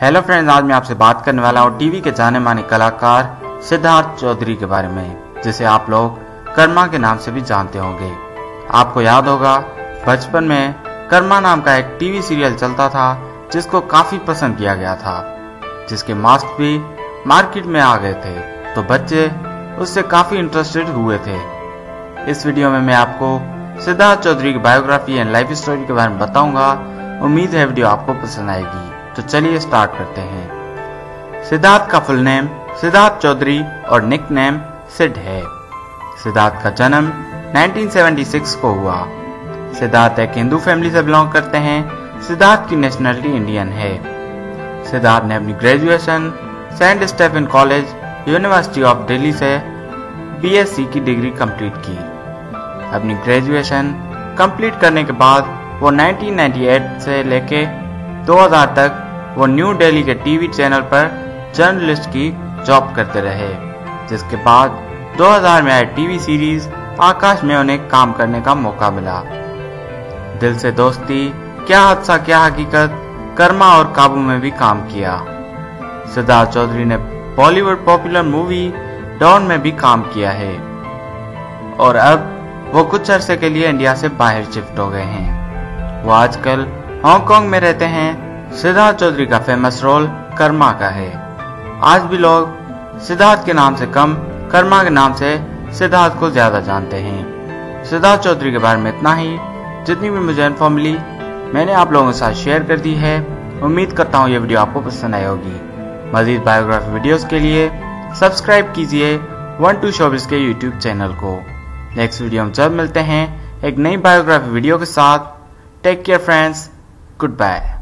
Hello friends आज मैं आपसे बात करने वाला हूँ टीवी के जाने माने कलाकार सिद्धार्थ चौधरी के बारे में, जिसे आप लोग कर्मा के नाम से भी जानते होंगे। आपको याद होगा, बचपन में कर्मा नाम का एक टीवी सीरियल चलता था, जिसको काफ़ी पसंद किया गया था, जिसके मास्क भी मार्केट में आ गए थे तो बच्चे उससे काफ़ी इंटरेस्टेड हुए थे। इस वीडियो में मैं आपको सिद्धार्थ चौधरी की बायोग्राफी एंड लाइफ स्टोरी के बारे में बताऊँगा। उम्मीद है वीडियो आपको पसंद आएगी। तो चलिए स्टार्ट करते हैं। सिद्धार्थ का फुल नेम सिद्धार्थ चौधरी और निक नेम सिड है। सिद्धार्थ का जन्म 1976 को हुआ। सिद्धार्थ एक हिंदू फैमिली से बिलोंग करते हैं। सिद्धार्थ की नेशनलिटी इंडियन है। सिद्धार्थ ने अपनी graduation saint Stephen college university of Delhi से बीएससी की डिग्री कंप्लीट की। अपनी ग्रेजुएशन कंप्लीट करने के बाद वो 1998 से लेके 2000 तक वो न्यू दिल्ली के टीवी चैनल पर जर्नलिस्ट की जॉब करते रहे, जिसके बाद 2000 में आए टीवी सीरीज़ आकाश में उन्हें काम करने का मौका मिला। दिल से दोस्ती, क्या हादसा, क्या हकीकत, कर्मा और काबू में भी काम किया। सिद्धार्थ चौधरी ने बॉलीवुड पॉपुलर मूवी डॉन में भी काम किया है। और अब वो कुछ अरसे के लिए इंडिया से बाहर शिफ्ट हो गए हैं। वो आजकल हांगकांग में रहते हैं सिद्धार्थ चौधरी का फ़ेमस रोल कर्मा का है। आज भी लोग सिद्धार्थ के नाम से कम, कर्मा के नाम से सिद्धार्थ को ज़्यादा जानते हैं। सिद्धार्थ चौधरी के बारे में इतना ही। जितनी भी मुझे इन्फॉर्म मिली, मैंने आप लोगों के साथ शेयर कर दी है। उम्मीद करता हूँ ये वीडियो आपको पसंद आई होगी। मजीद बायोग्राफी वीडियोस के लिए सब्सक्राइब कीजिए वन टू शोबिस के यूट्यूब चैनल को। नेक्स्ट वीडियो में जब मिलते हैं एक नई बायोग्राफी वीडियो के साथ। Take care friends Goodbye.